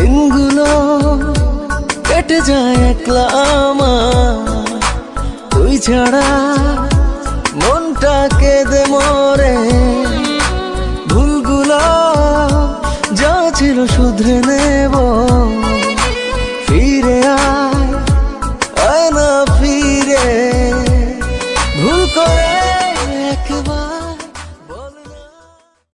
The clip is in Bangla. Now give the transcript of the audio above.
দিনগুলো কেটে যায় একলা আমার। তুই ছাড়া মনটা কেঁদে মরে। ভুলগুলো যা ছিল শুধরে নেব।